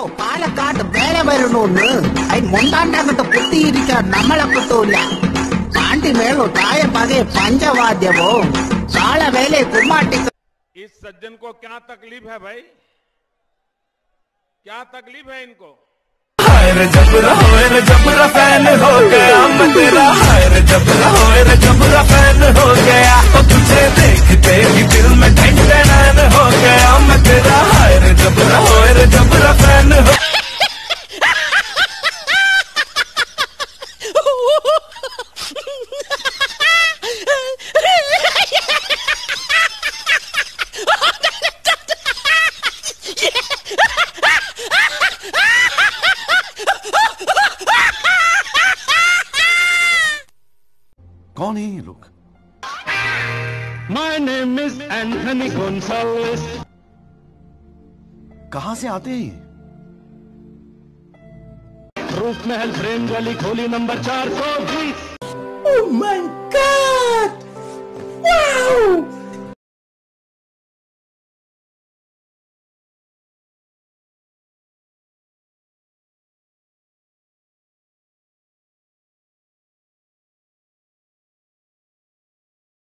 ഓ പാലക്കാട് വേറെ വരണോന്ന് അതിന് മുണ്ടാണ്ടങ്ങട്ട് കുത്തിയിരിക്കാൻ നമ്മളെ കിട്ടൂല പാണ്ടി മേളോ തായ പകയെ പഞ്ചവാദ്യമോ താള വേലെ കുമ്മാട്ടി इस सज्जन को क्या तकलीफ है भाई क्या तकलीफ है इनको हाय रे जबरा होए रे जबरा फैन हो गया मैं तेरा हाय रे जबरा होए रे जबरा कौन है ये लोग my name is Anthony Gonzalez. कहाँ से आते हैं ये रूप महल प्रेम गली खोली नंबर चार सौ बीस ओ my god!